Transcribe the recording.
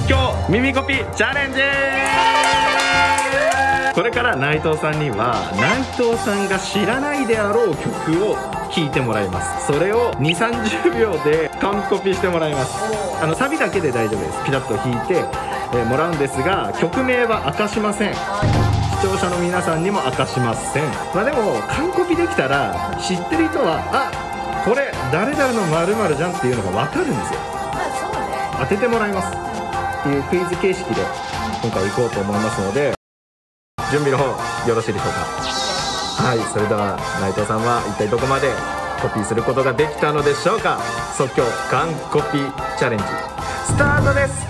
即興耳コピチャレンジ。これから内藤さんには内藤さんが知らないであろう曲を弾いてもらいます。それを2 3 0秒で完コピしてもらいます。あのサビだけで大丈夫です。ピタッと弾いて、えー、もらうんですが曲名は明かしません。視聴者の皆さんにも明かしません。まあでも完コピできたら知ってる人はあこれ誰々のじゃんっていうのが分かるんですよ。当ててもらいますっていうクイズ形式で今回行こうと思いますので。準備の方よろしいでしょうか？はいそれでは内藤さんは一体どこまでコピーすることができたのでしょうか？即興完コピチャレンジスタートです